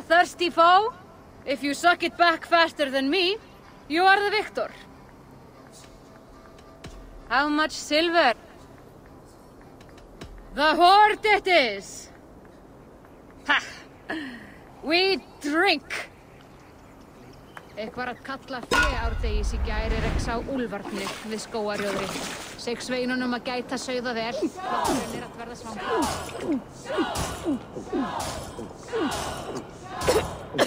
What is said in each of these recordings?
A thirsty foe? If you suck it back faster than me, you are the victor. How much silver? The hoard it is! Ha! We drink! Eitthvað að kalla fyrir árdegis í gæri rekk sá úlfarnir við skóarjóðri. Seg sveinunum að gæta sauða vel. Hláturinn er að verða svanga. You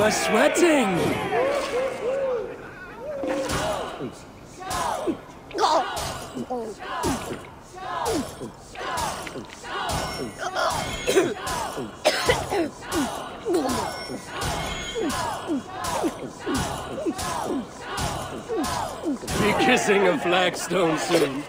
are sweating! Be kissing a flagstone soon.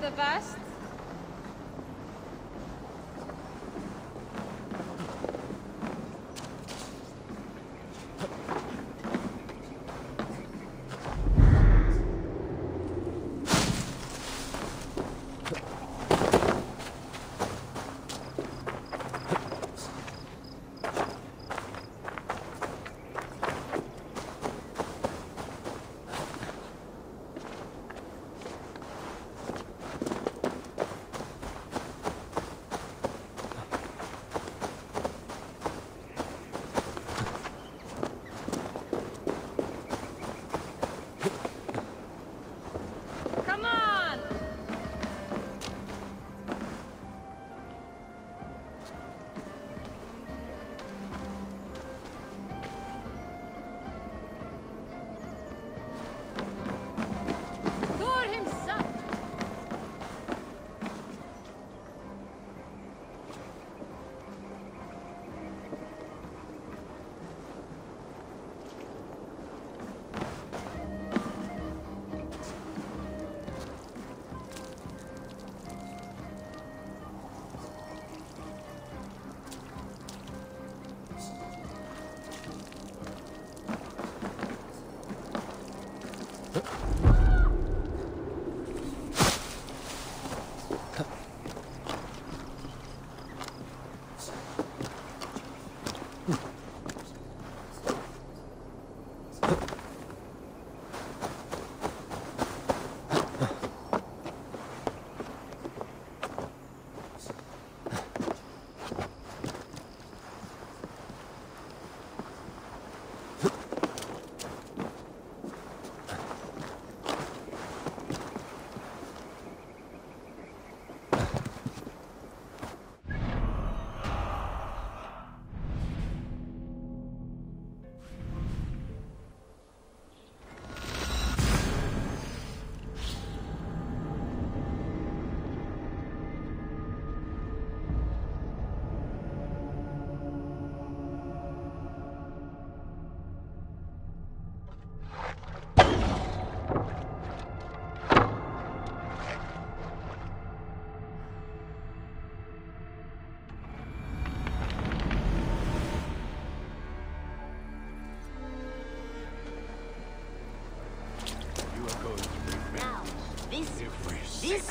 The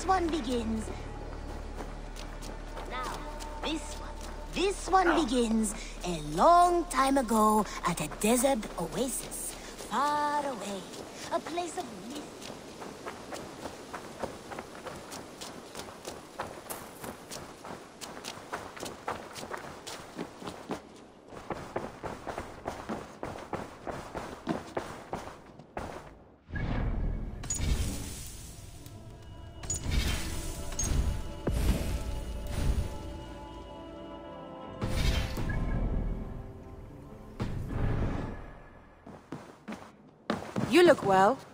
This one begins. Now, this one. This one begins a long time ago at a desert oasis, far away. A place of well.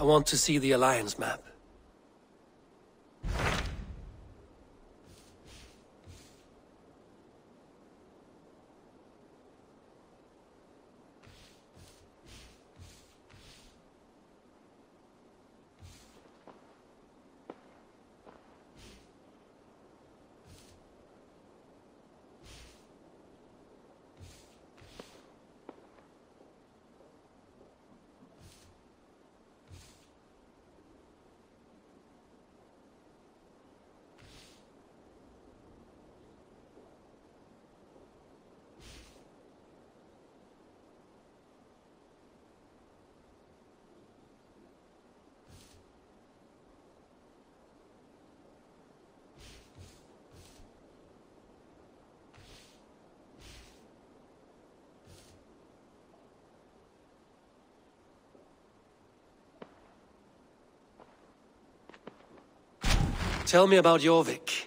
I want to see the Alliance map. Tell me about Jorvik.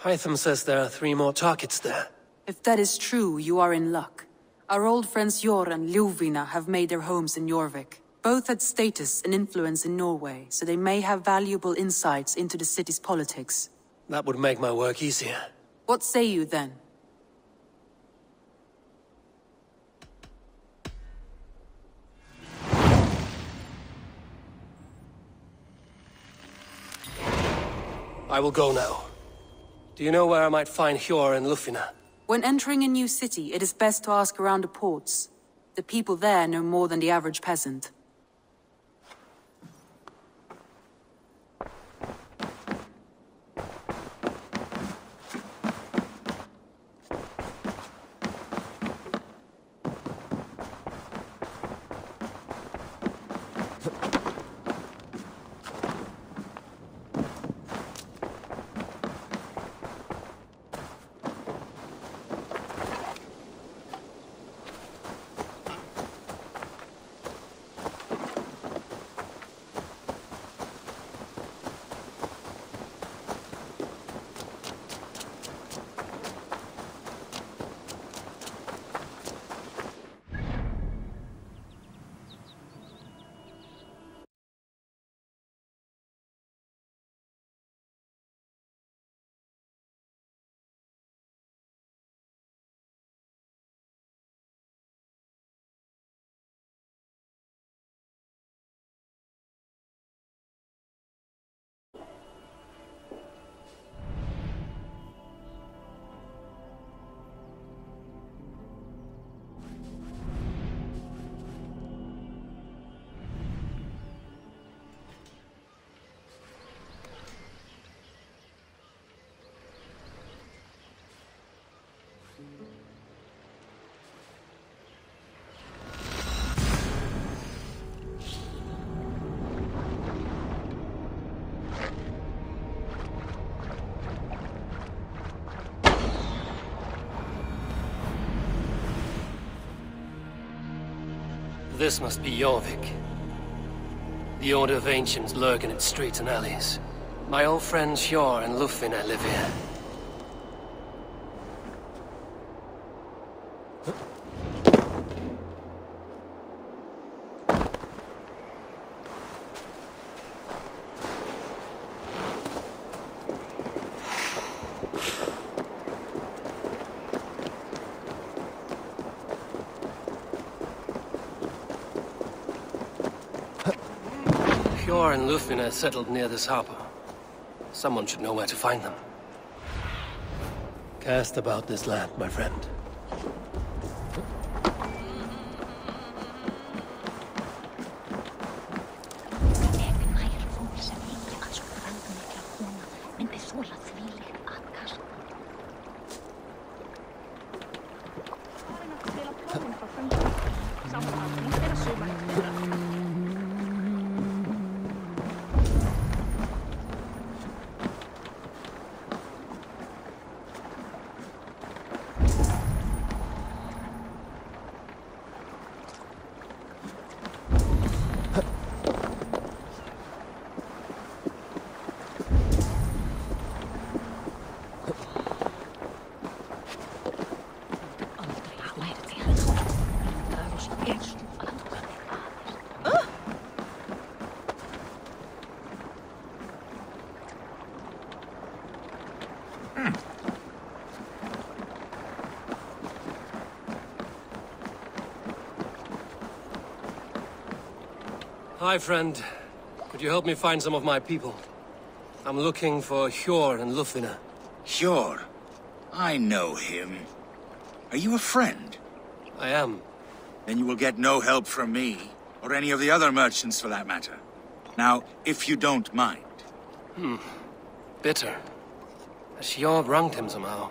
Hytham says there are three more targets there. If that is true, you are in luck. Our old friends Hjorr and Ljufvina have made their homes in Jorvik. Both had status and influence in Norway, so they may have valuable insights into the city's politics. That would make my work easier. What say you then? I will go now. Do you know where I might find Hjorr and Ljufvina? When entering a new city, it is best to ask around the ports. The people there know more than the average peasant. This must be Jorvik. The Order of Ancients lurk in its streets and alleys. My old friends Hjorr and Ljufvina live here. Hjorr and settled near this harbor. Someone should know where to find them. Cast about this land, my friend. Hi, friend. Could you help me find some of my people? I'm looking for Hjorr and Ljufvina. Sure. I know him. Are you a friend? I am. Then you will get no help from me, or any of the other merchants for that matter. Now, if you don't mind. Hmm. Bitter. Has Hjorr wronged him somehow?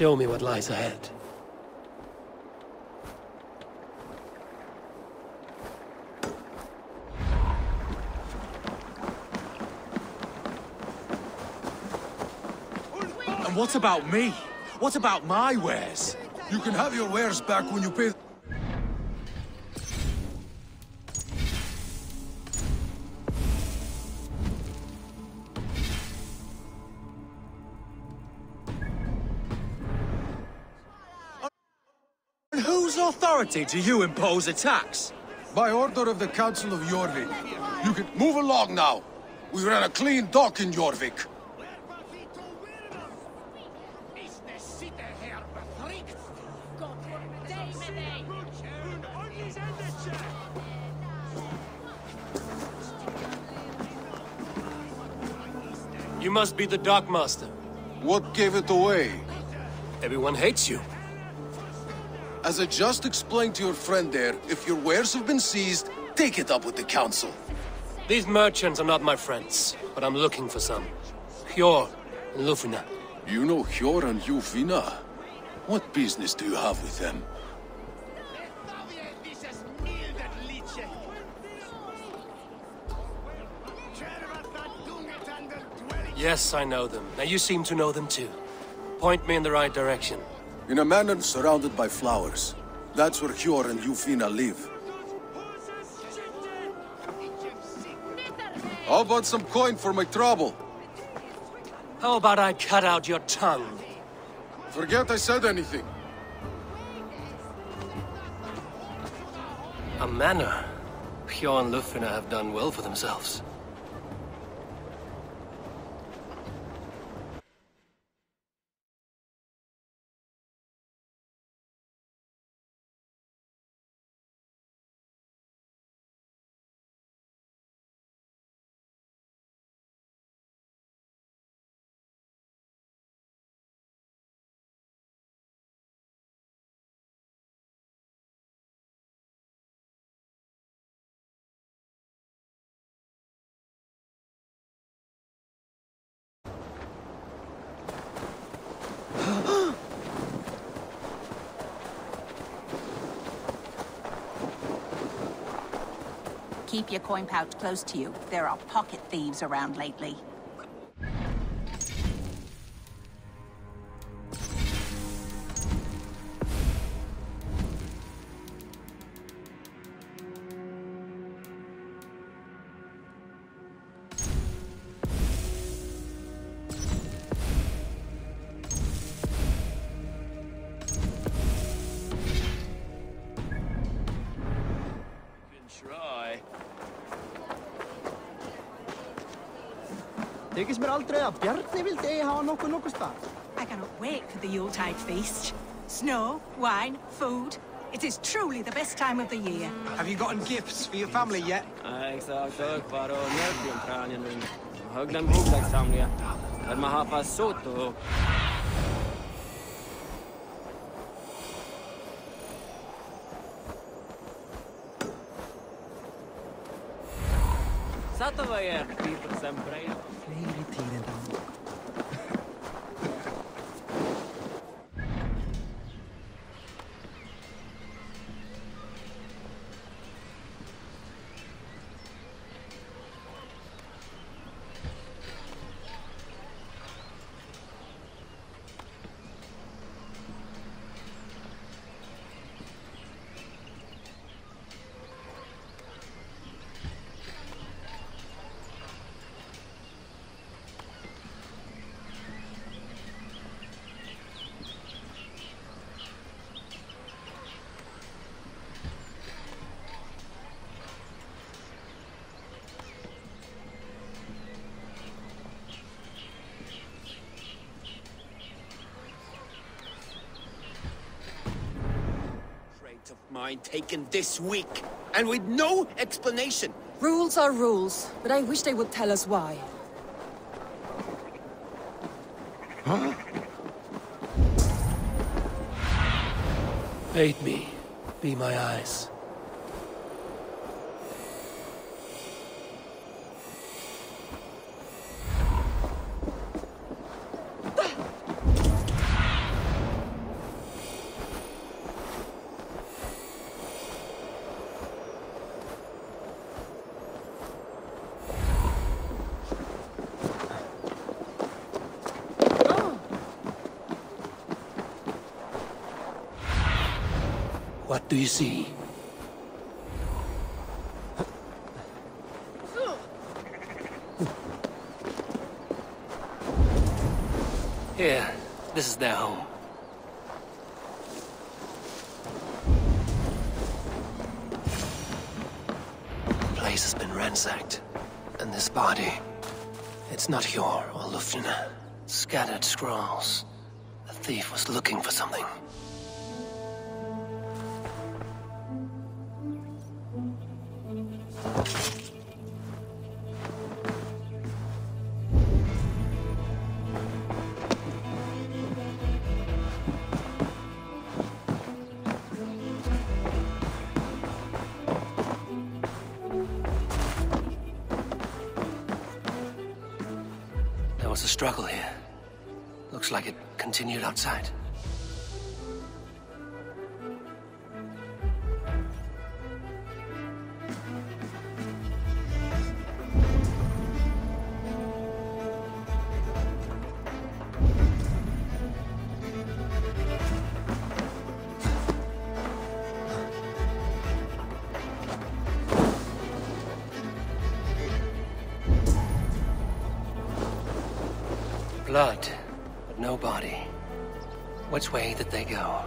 Show me what lies ahead. And what about me? What about my wares? You can have your wares back when you pay. Authority do you impose a tax? By order of the Council of Jorvik. You can move along now. We ran a clean dock in Jorvik. You must be the Dockmaster. What gave it away? Everyone hates you. As I just explained to your friend there, if your wares have been seized, take it up with the Council. These merchants are not my friends, but I'm looking for some. Hjorr and Ljufvina. You know Hjorr and Ljufvina? What business do you have with them? Yes, I know them. Now you seem to know them too. Point me in the right direction. In a manor surrounded by flowers. That's where Hjorr and Ljufvina live. How about some coin for my trouble? How about I cut out your tongue? Forget I said anything. A manor. Hjorr and Ljufvina have done well for themselves. Keep your coin pouch close to you. There are pocket thieves around lately. Þykist mér aldrei að Bjarni vildi eigi hafa nokkuð nokkuð stað. I cannot wait for the Yuletide feast. Snow, wine, food. It is truly the best time of the year. Have you gotten gifts for your family yet? Nej, exakt. Örkvar och mjölkbjörnprängen och höglen bokverkssamlingar. Där man har passot och... Satova je people sempre. Mine taken this week, and with no explanation. Rules are rules, but I wish they would tell us why. Huh? Aid me. Be my eyes. What do you see? Here, this is their home. The place has been ransacked. And this body, it's not Hjorr or. Scattered scrolls. The thief was looking for something. There was a struggle here. Looks like it continued outside. Which way did they go?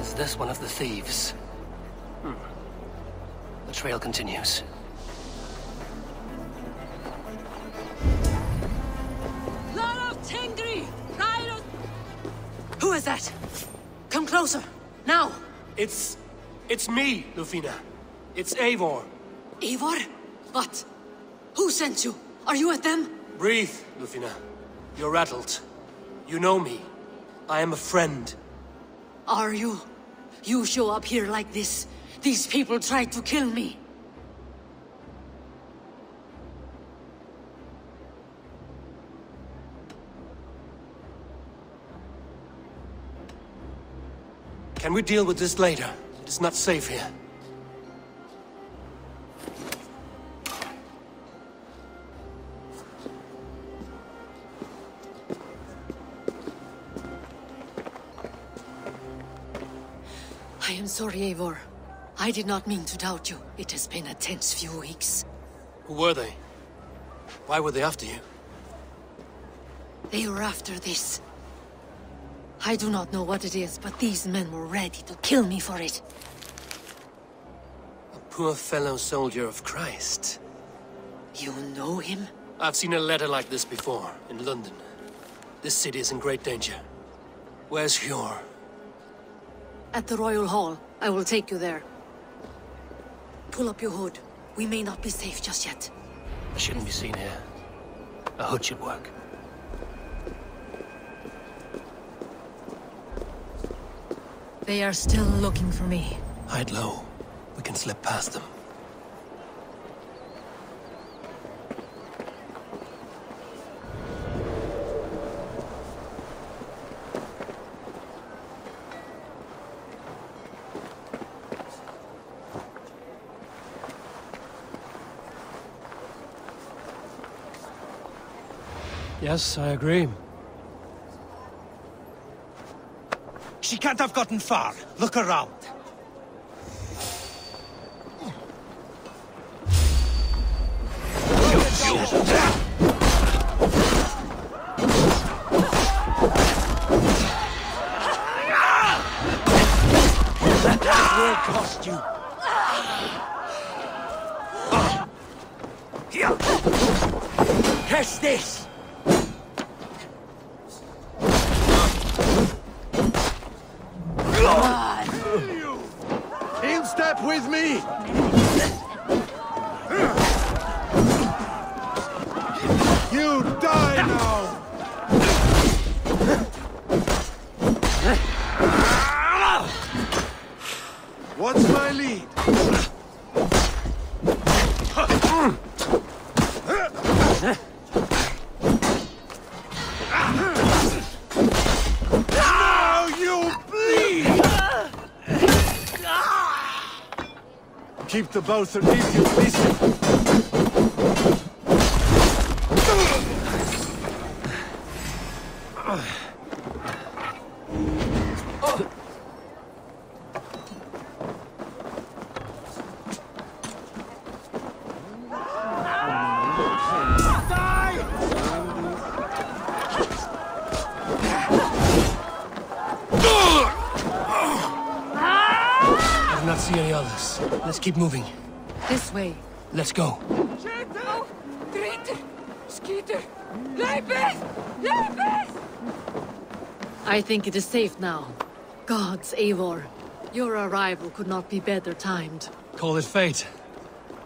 Is this one of the thieves? Hmm. The trail continues. Lara of Tengri! Who is that? Closer, now! It's... it's me, Ljufvina. It's Eivor. Eivor? What? Who sent you? Are you with them? Breathe, Ljufvina. You're rattled. You know me. I am a friend. Are you? You show up here like this. These people tried to kill me. Can we deal with this later? It is not safe here. I am sorry, Eivor. I did not mean to doubt you. It has been a tense few weeks. Who were they? Why were they after you? They were after this. I do not know what it is, but these men were ready to kill me for it. A poor fellow soldier of Christ. You know him? I've seen a letter like this before, in London. This city is in great danger. Where's Hjorr? At the Royal Hall. I will take you there. Pull up your hood. We may not be safe just yet. I shouldn't be seen here. A hood should work. They are still looking for me. Hide low. We can slip past them. Yes, I agree. She can't have gotten far. Look around. That will cost you. Ah. Catch this! Step with me! You die now! What's my I do not see any others. Let's keep moving. This way. Let's go. Kjetil! Driter! Skeeter! Leipes! Leipes! I think it is safe now. Gods, Eivor. Your arrival could not be better timed. Call it fate.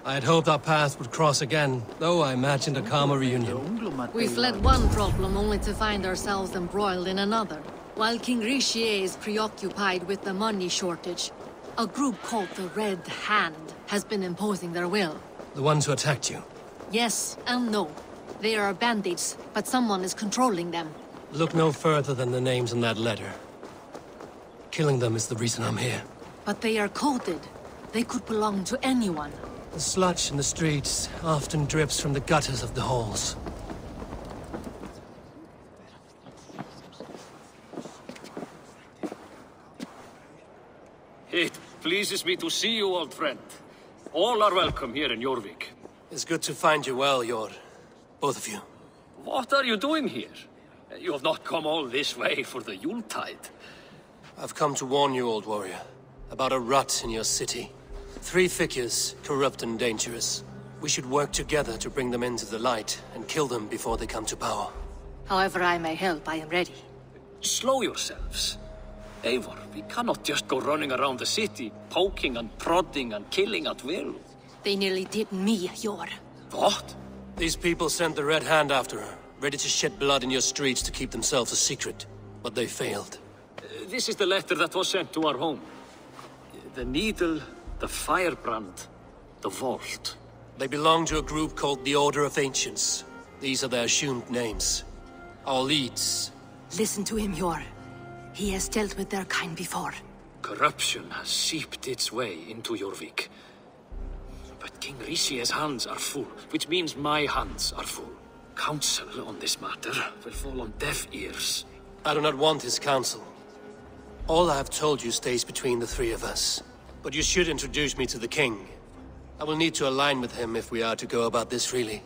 I had hoped our paths would cross again, though I imagined a calmer reunion. We fled one problem only to find ourselves embroiled in another. While King Ricsige is preoccupied with the money shortage, a group called the Red Hand has been imposing their will. The ones who attacked you. Yes and no. They are bandits, but someone is controlling them. Look no further than the names in that letter. Killing them is the reason I'm here. But they are coded. They could belong to anyone. The sludge in the streets often drips from the gutters of the halls. It pleases me to see you, old friend. All are welcome here in Jorvik. It's good to find you well, Hjorr. Both of you. What are you doing here? You have not come all this way for the Yuletide. I've come to warn you, old warrior, about a rut in your city. Three figures, corrupt and dangerous. We should work together to bring them into the light and kill them before they come to power. However I may help, I am ready. Slow yourselves. Eivor, we cannot just go running around the city, poking and prodding and killing at will. They nearly did me, Hjorr. What? These people sent the Red Hand after her, ready to shed blood in your streets to keep themselves a secret. But they failed. Uh, This is the letter that was sent to our home. The needle, the firebrand, the vault. They belong to a group called the Order of Ancients. These are their assumed names. Our leads. Listen to him, Hjorr. He has dealt with their kind before. Corruption has seeped its way into Jorvik. But King Ricsige's hands are full, which means my hands are full. Counsel on this matter will fall on deaf ears. I do not want his counsel. All I have told you stays between the three of us. But you should introduce me to the king. I will need to align with him if we are to go about this freely.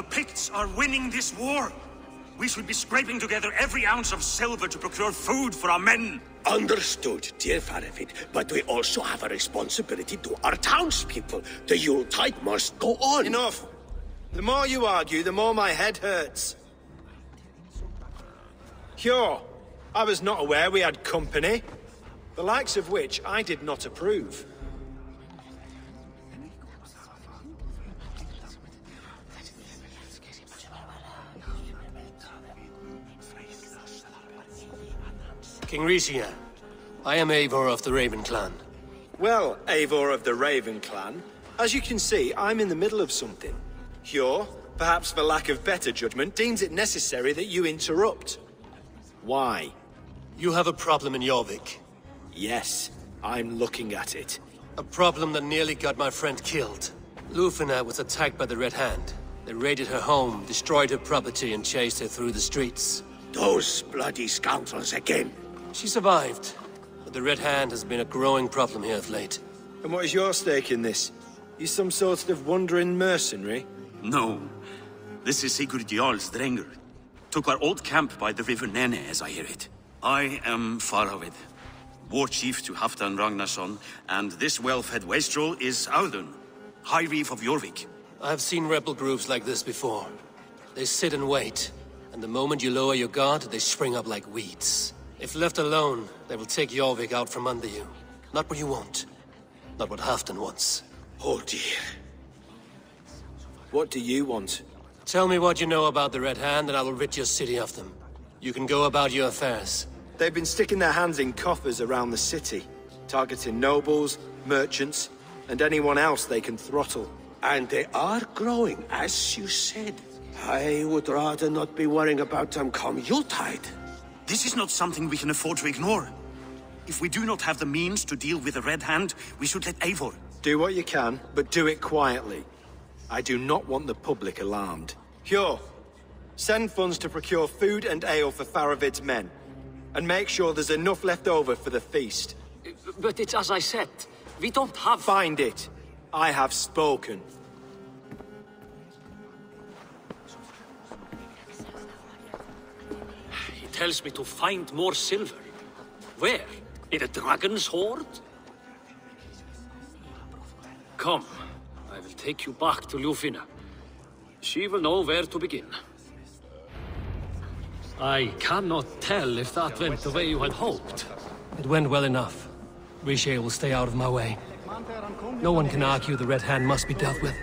The Picts are winning this war. We should be scraping together every ounce of silver to procure food for our men. Understood, dear Faravid, but we also have a responsibility to our townspeople. The Yuletide must go on. Enough! The more you argue, the more my head hurts. Sure, I was not aware we had company, the likes of which I did not approve. King Ricsige, I am Eivor of the Raven Clan. Well, Eivor of the Raven Clan, as you can see, I'm in the middle of something. Hjorr, perhaps for lack of better judgment, deems it necessary that you interrupt. Why? You have a problem in Jorvik. Yes, I'm looking at it. A problem that nearly got my friend killed. Ljufvina was attacked by the Red Hand. They raided her home, destroyed her property, and chased her through the streets. Those bloody scoundrels again. She survived, but the Red Hand has been a growing problem here of late. And what is your stake in this? You some sort of wandering mercenary? No. This is Sigurd Jarl's Drengr. Took our old camp by the river Nene, as I hear it. I am Faravid, war chief to Halfdan Ragnarsson, and this well-fed wastrel is Audun, High Reeve of Jorvik. I have seen rebel groups like this before. They sit and wait, and the moment you lower your guard, they spring up like weeds. If left alone, they will take Jorvik out from under you. Not what you want. Not what Halfdan wants. Oh dear. What do you want? Tell me what you know about the Red Hand, and I will rid your city of them. You can go about your affairs. They've been sticking their hands in coffers around the city, targeting nobles, merchants, and anyone else they can throttle. And they are growing, as you said. I would rather not be worrying about them come Yuletide. This is not something we can afford to ignore. If we do not have the means to deal with the Red Hand, we should let Eivor. Do what you can, but do it quietly. I do not want the public alarmed. Hjorr, send funds to procure food and ale for Faravid's men. And make sure there's enough left over for the feast. But it's as I said, we don't have... Find it. I have spoken. Tells me to find more silver. Where? In a dragon's hoard? Come, I will take you back to Ljufvina. She will know where to begin. I cannot tell if that went the way you had hoped. It went well enough. Ricsige will stay out of my way. No one can argue the Red Hand must be dealt with.